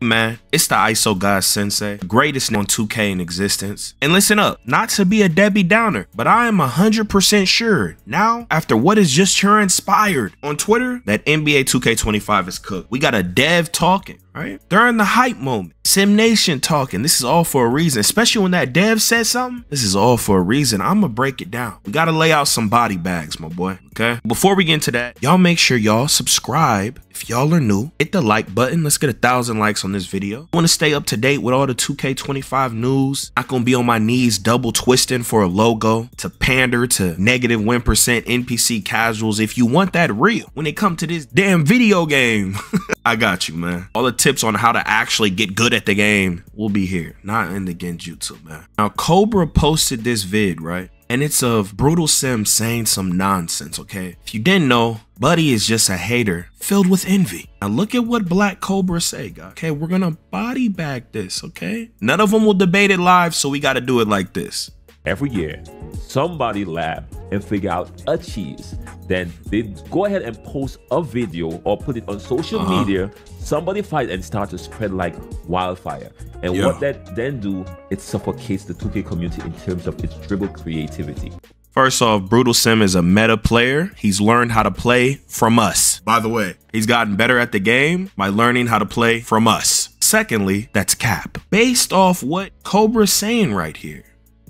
Man, it's the ISO God Sensei, greatest on 2K in existence. And listen up, not to be a Debbie Downer, but I am 100% sure now, after what is just transpired on Twitter, that NBA 2K25 is cooked. We got a dev talking, right? During the hype moment, Sim Nation talking. This is all for a reason, especially when that dev said something. This is all for a reason. I'm gonna break it down. We gotta lay out some body bags, my boy. Okay. Before we get into that, y'all make sure y'all subscribe if y'all are new. Hit the like button. Let's get a thousand likes on this video. I Want to stay up to date with all the 2K25 news? Not gonna be on my knees double twisting for a logo to pander to negative 1 NPC casuals. If you want that real, when it come to this damn video game, I got you, man. All the tips on how to actually get good at the game will be here, not in the Genjutsu, man. Now, Cobra posted this vid, right? And it's of Brutal Sim saying some nonsense, okay? If you didn't know, Buddy is just a hater filled with envy. Now look at what Black Cobra say. Okay, we're gonna body bag this, okay? None of them will debate it live, so we gotta do it like this. Every year, somebody lab and figure out a cheese. Then they go ahead and post a video or put it on social uh-huh. media. Somebody fight and start to spread like wildfire. And yeah. what that then do, it suffocates the 2K community in terms of its dribble creativity. First off, Brutal Sim is a meta player. He's learned how to play from us. By the way, he's gotten better at the game by learning how to play from us. Secondly, that's cap. Based off what Cobra's saying right here,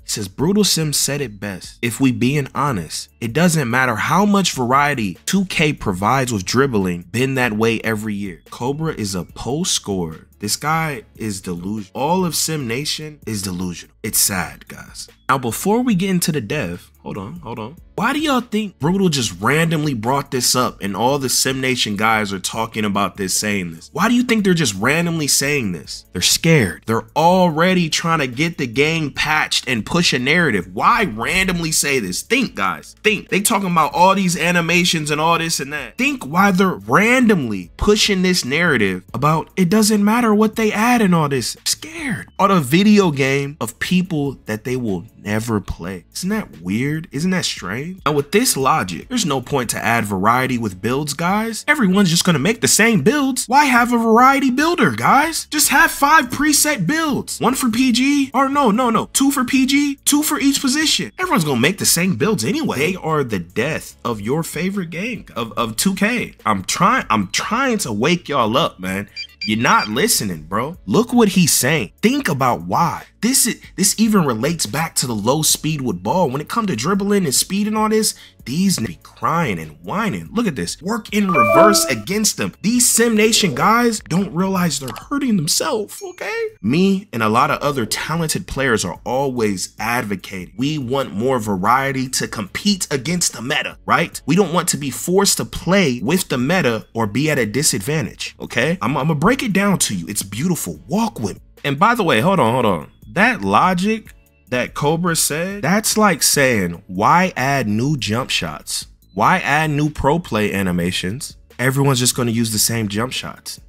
says Brutal Sim said it best. If we being honest, it doesn't matter how much variety 2K provides with dribbling, been that way every year. Cobra is a post scorer. This guy is delusional. All of Sim Nation is delusional. It's sad, guys. Now, before we get into the dev, hold on, hold on. Why do y'all think Brutal just randomly brought this up and all the Sim Nation guys are talking about this, saying this? Why do you think they're just randomly saying this? They're scared. They're already trying to get the game patched and push a narrative. Why randomly say this? Think, guys. Think. They talking about all these animations and all this and that. Think why they're randomly pushing this narrative about it doesn't matter what they add and all this. scared. On a video game of people that they will never play. Isn't that weird? Isn't that strange? Now with this logic, there's no point to add variety with builds, guys. Everyone's just gonna make the same builds. Why have a variety builder, guys? Just have five preset builds. One for PG, or no, no, no. Two for PG, two for each position. Everyone's gonna make the same builds anyway. They are the death of your favorite game, of, of 2K. I'm trying, I'm trying to wake y'all up, man. You're not listening, bro. Look what he's saying. Think about why. This is this even relates back to the low speed with ball. When it comes to dribbling and speed and all this, these be crying and whining. Look at this. Work in reverse against them. These Sim Nation guys don't realize they're hurting themselves, okay? Me and a lot of other talented players are always advocating. We want more variety to compete against the meta, right? We don't want to be forced to play with the meta or be at a disadvantage, okay? I'm, I'm gonna break it down to you. It's beautiful. Walk with me. And by the way, hold on, hold on that logic that Cobra said, that's like saying, why add new jump shots? Why add new pro play animations? Everyone's just to use the same jump shots.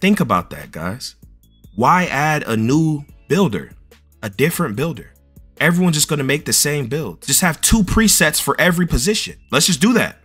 Think about that, guys. Why add a new builder, a different builder? Everyone's just to make the same build. Just have two presets for every position. Let's just do that.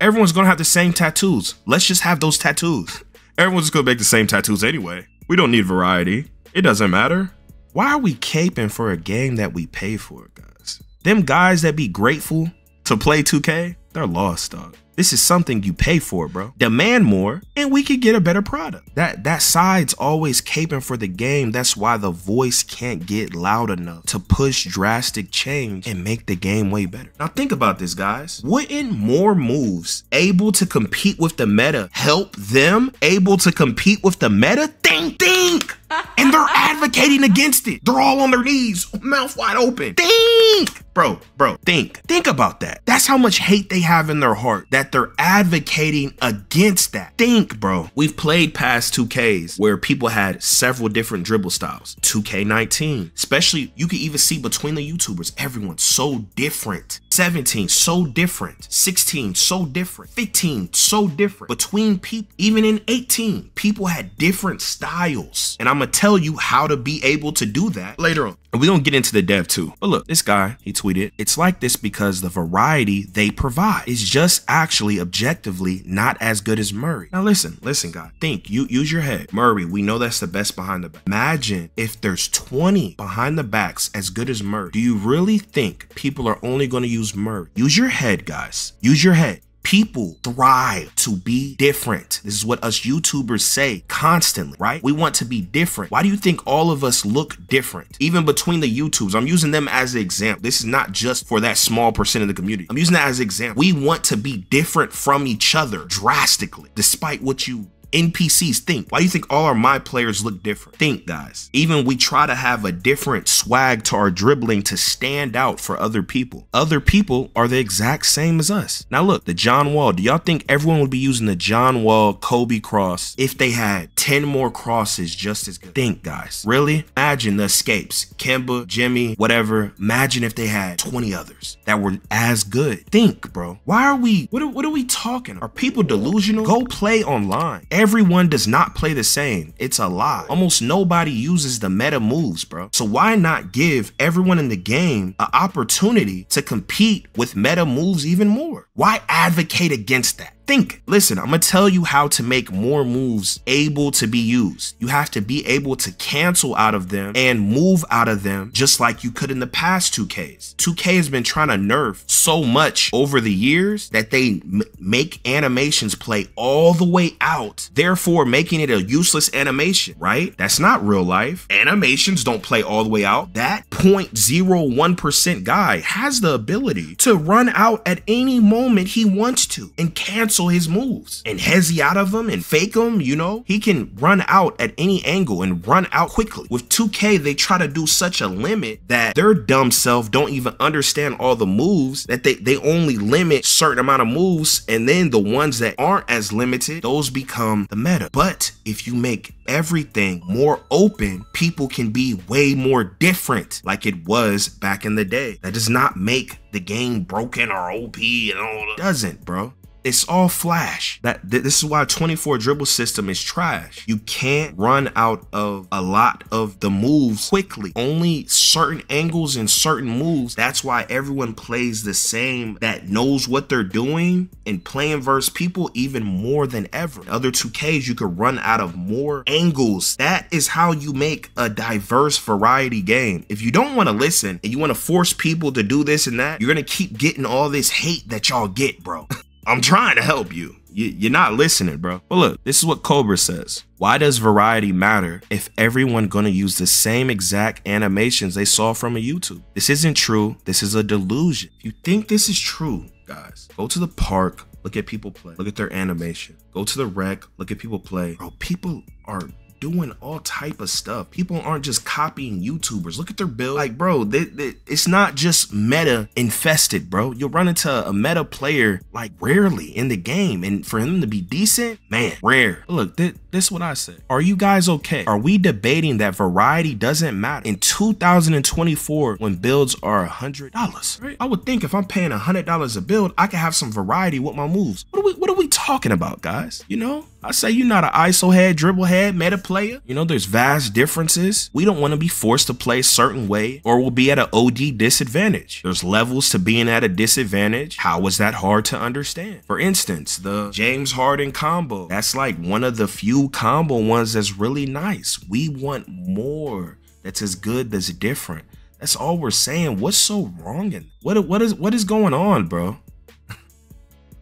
Everyone's to have the same tattoos. Let's just have those tattoos. Everyone's just to make the same tattoos anyway. We don't need variety. It doesn't matter. Why are we caping for a game that we pay for, guys? Them guys that be grateful to play 2K, they're lost, dog. This is something you pay for, bro. Demand more and we could get a better product. That that side's always caping for the game. That's why the voice can't get loud enough to push drastic change and make the game way better. Now think about this, guys. Wouldn't more moves able to compete with the meta help them able to compete with the meta? Think, think! And they're advocating against it. They're all on their knees, mouth wide open. Think! Bro, bro, think. Think about that. That's how much hate they have in their heart that they're advocating against that. Think, bro. We've played past 2Ks where people had several different dribble styles. 2K19, especially you can even see between the YouTubers, everyone's so different. 17, so different. 16, so different. 15, so different. Between people, even in 18, people had different styles. And I'm I'm gonna tell you how to be able to do that later on. And we're gonna get into the dev too. But look, this guy, he tweeted, it's like this because the variety they provide is just actually objectively not as good as Murray. Now listen, listen, guy. Think, you use your head. Murray, we know that's the best behind the back. Imagine if there's 20 behind the backs as good as Murray. Do you really think people are only gonna use Murray? Use your head, guys. Use your head. People thrive to be different. This is what us YouTubers say constantly, right? We want to be different. Why do you think all of us look different? Even between the YouTubes, I'm using them as an example. This is not just for that small percent of the community. I'm using that as an example. We want to be different from each other drastically, despite what you NPCs think. Why do you think all our my players look different? Think, guys. Even we try to have a different swag to our dribbling to stand out for other people. Other people are the exact same as us. Now look, the John Wall. Do y'all think everyone would be using the John Wall Kobe cross if they had 10 more crosses just as good? Think, guys. Really? Imagine the escapes. Kemba, Jimmy, whatever. Imagine if they had 20 others that were as good. Think, bro. Why are we, what are, what are we talking? Are people delusional? Go play online. Everyone does not play the same. It's a lie. Almost nobody uses the meta moves, bro. So why not give everyone in the game an opportunity to compete with meta moves even more? Why advocate against that? Think. Listen, I'm gonna tell you how to make more moves able to be used. You have to be able to cancel out of them and move out of them just like you could in the past 2Ks. 2K has been trying to nerf so much over the years that they make animations play all the way out, therefore making it a useless animation, right? That's not real life. Animations don't play all the way out. That 0.01% guy has the ability to run out at any moment he wants to and cancel cancel his moves and hezzy out of them and fake them, you know? He can run out at any angle and run out quickly. With 2K, they try to do such a limit that their dumb self don't even understand all the moves that they, they only limit certain amount of moves and then the ones that aren't as limited, those become the meta. But if you make everything more open, people can be way more different like it was back in the day. That does not make the game broken or OP and all that. Doesn't, bro. It's all flash. That this is why 24 dribble system is trash. You can't run out of a lot of the moves quickly. Only certain angles and certain moves. That's why everyone plays the same that knows what they're doing and playing versus people even more than ever. other 2Ks, you could run out of more angles. That is how you make a diverse variety game. If you don't want to listen and you want to force people to do this and that, you're going to keep getting all this hate that y'all get, bro. I'm trying to help you. You're not listening, bro. But look, this is what Cobra says. Why does variety matter if everyone gonna use the same exact animations they saw from a YouTube? This isn't true. This is a delusion. If you think this is true, guys, go to the park, look at people play, look at their animation. Go to the rec, look at people play. Bro, people are doing all type of stuff. People aren't just copying YouTubers. Look at their build. Like, bro, they, they, it's not just meta infested, bro. You'll run into a meta player like rarely in the game. And for him to be decent, man, rare. Look, th this is what I said. Are you guys okay? Are we debating that variety doesn't matter? In 2024, when builds are a $100, right? I would think if I'm paying a $100 a build, I could have some variety with my moves. What are we, what are we talking about, guys? You know? I say you're not an ISO head, dribble head, meta player. You know, there's vast differences. We don't want to be forced to play a certain way or we'll be at an OD disadvantage. There's levels to being at a disadvantage. How was that hard to understand? For instance, the James Harden combo. That's like one of the few combo ones that's really nice. We want more that's as good, that's different. That's all we're saying. What's so wrong in what what is what is going on, bro?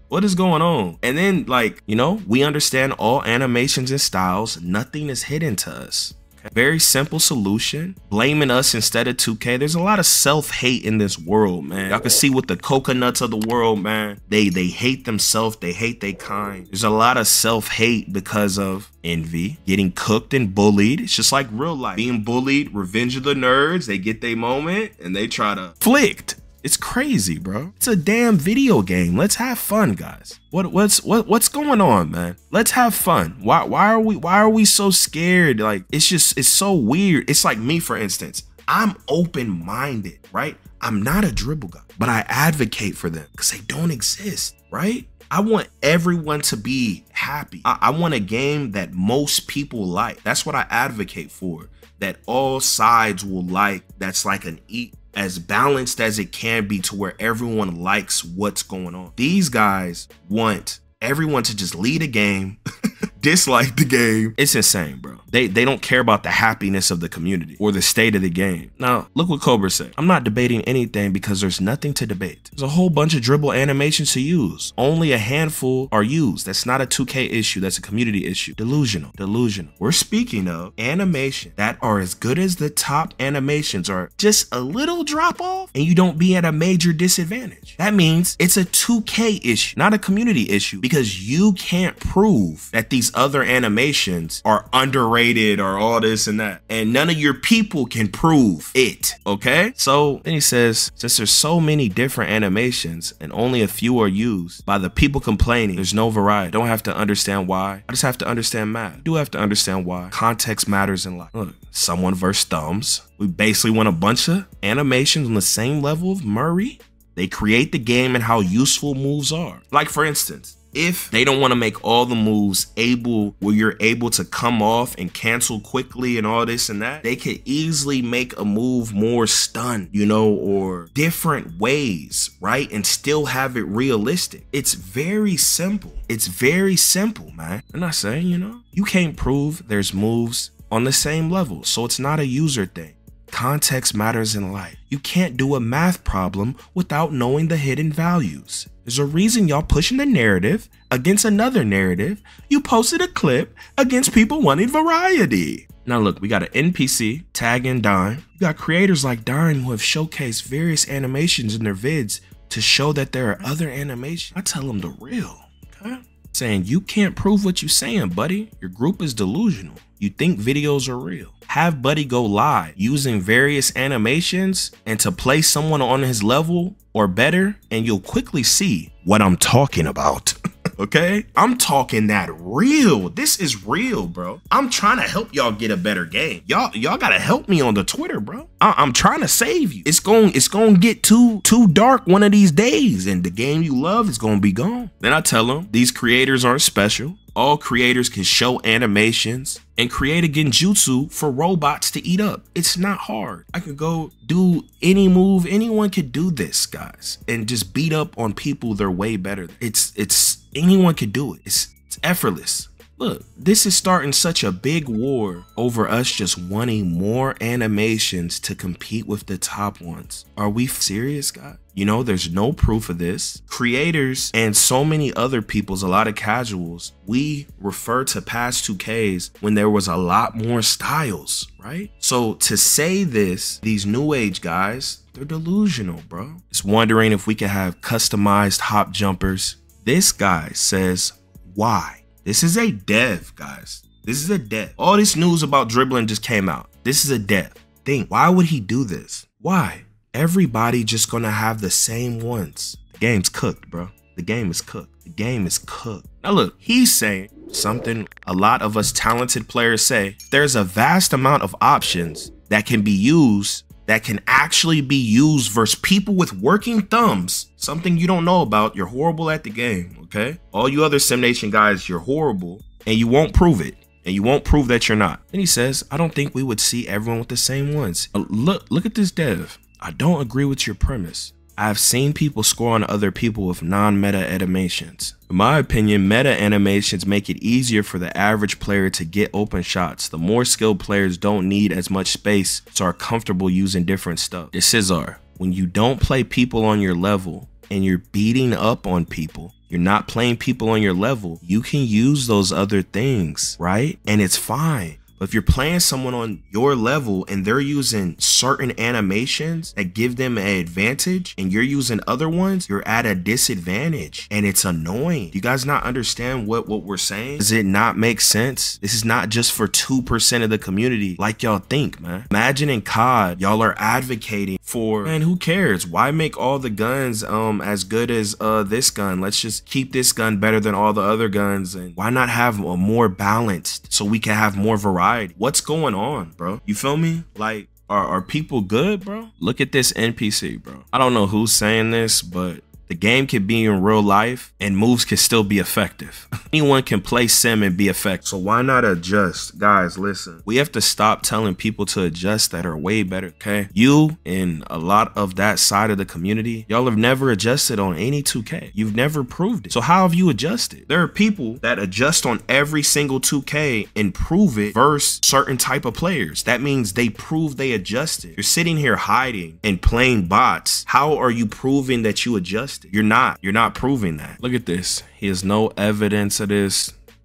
What is going on? And then, like, you know, we understand all animations and styles. Nothing is hidden to us. Okay? Very simple solution. Blaming us instead of 2K. There's a lot of self-hate in this world, man. Y'all can see with the coconuts of the world, man. They they hate themselves. They hate their kind. There's a lot of self-hate because of envy, getting cooked and bullied. It's just like real life. Being bullied, revenge of the nerds. They get their moment and they try to flicked it's crazy, bro. It's a damn video game. Let's have fun, guys. What what's what what's going on, man? Let's have fun. Why why are we why are we so scared? Like it's just it's so weird. It's like me, for instance. I'm open-minded, right? I'm not a dribble guy, but I advocate for them because they don't exist, right? I want everyone to be happy. I, I want a game that most people like. That's what I advocate for. That all sides will like. That's like an eat as balanced as it can be to where everyone likes what's going on. These guys want everyone to just lead a game, dislike the game. It's insane, bro. They they don't care about the happiness of the community or the state of the game. Now, look what Cobra said. I'm not debating anything because there's nothing to debate. There's a whole bunch of dribble animations to use. Only a handful are used. That's not a 2K issue, that's a community issue. Delusional. Delusional. We're speaking of animation that are as good as the top animations or just a little drop off and you don't be at a major disadvantage. That means it's a 2K issue, not a community issue because you can't prove that these other animations are underrated or all this and that. And none of your people can prove it. Okay. So then he says, since there's so many different animations and only a few are used by the people complaining, there's no variety. Don't have to understand why. I just have to understand math. do have to understand why. Context matters in life. Look, someone versus thumbs. We basically want a bunch of animations on the same level of Murray. They create the game and how useful moves are. Like for instance, if they don't want to make all the moves able where you're able to come off and cancel quickly and all this and that, they could easily make a move more stun, you know, or different ways, right? And still have it realistic. It's very simple. It's very simple, man. I'm not saying, you know, you can't prove there's moves on the same level, so it's not a user thing. Context matters in life. You can't do a math problem without knowing the hidden values. There's a reason y'all pushing the narrative against another narrative. You posted a clip against people wanting variety. Now look, we got an NPC, Tag and Dime. You got creators like Dime who have showcased various animations in their vids to show that there are other animations. I tell them the real, okay? Saying you can't prove what you're saying, buddy. Your group is delusional. You think videos are real have Buddy go live using various animations and to play someone on his level or better, and you'll quickly see what I'm talking about. okay? I'm talking that real. This is real, bro. I'm trying to help y'all get a better game. Y'all, y'all gotta help me on the Twitter, bro. I am trying to save you. It's going, it's going to get too, too dark one of these days, and the game you love is going to be gone. Then I tell them these creators aren't special all creators can show animations and create a genjutsu for robots to eat up. It's not hard. I could go do any move. Anyone could do this, guys, and just beat up on people they're way better. It's it's anyone could do it. It's it's effortless. Look, this is starting such a big war over us just wanting more animations to compete with the top ones. Are we serious, guys? You know, there's no proof of this. Creators and so many other people's, a lot of casuals, we refer to past 2Ks when there was a lot more styles, right? So to say this, these new age guys, they're delusional, bro. It's wondering if we could have customized hop jumpers. This guy says, why? This is a dev, guys. This is a dev. All this news about dribbling just came out. This is a dev. Think, why would he do this? Why? Everybody just gonna have the same ones. The game's cooked, bro. The game is cooked. The game is cooked. Now look, he's saying something a lot of us talented players say. There's a vast amount of options that can be used that can actually be used versus people with working thumbs. Something you don't know about. You're horrible at the game, okay? All you other Sim Nation guys, you're horrible and you won't prove it. And you won't prove that you're not. Then he says, I don't think we would see everyone with the same ones. Uh, look, look at this dev. I don't agree with your premise. I've seen people score on other people with non-meta animations. In my opinion, meta animations make it easier for the average player to get open shots. The more skilled players don't need as much space, so are comfortable using different stuff. The Scissor, when you don't play people on your level and you're beating up on people, you're not playing people on your level, you can use those other things, right? And it's fine. But if you're playing someone on your level and they're using certain animations that give them an advantage and you're using other ones, you're at a disadvantage and it's annoying. You guys not understand what, what we're saying? Does it not make sense? This is not just for 2% of the community like y'all think, man. Imagine in COD, y'all are advocating for, man, who cares? Why make all the guns um as good as uh this gun? Let's just keep this gun better than all the other guns and why not have a more balanced so we can have more variety What's going on, bro? You feel me? Like, are, are people good, bro? Look at this NPC, bro. I don't know who's saying this, but The game can be in real life and moves can still be effective. Anyone can play sim and be effective. So why not adjust? Guys, listen. We have to stop telling people to adjust that are way better, okay? You and a lot of that side of the community, y'all have never adjusted on any 2K. You've never proved it. So how have you adjusted? There are people that adjust on every single 2K and prove it versus certain type of players. That means they prove they adjusted. You're sitting here hiding and playing bots. How are you proving that you adjusted? You're not. You're not proving that. Look at this. He has no evidence of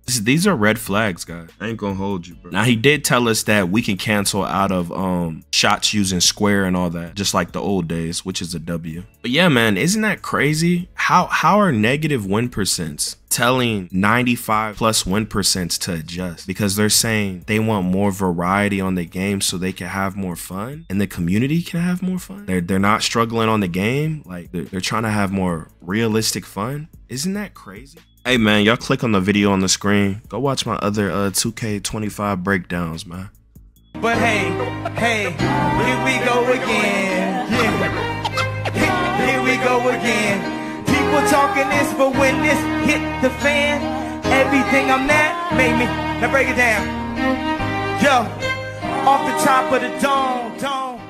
this. These are red flags, guys. I ain't gonna hold you, bro. Now he did tell us that we can cancel out of um shots using square and all that, just like the old days, which is a W. But yeah, man, isn't that crazy? How how are negative win percents telling 95 plus win percents to adjust because they're saying they want more variety on the game so they can have more fun and the community can have more fun. They're they're not struggling on the game, like they're, they're trying to have more realistic fun. Isn't that crazy? Hey man, y'all click on the video on the screen. Go watch my other uh, 2K25 breakdowns, man. But hey, hey, here we go again. Yeah. Here we go again. People talking this, but when this hit the fan, everything I'm at made me. Now break it down. Yo, off the top of the dome, dome.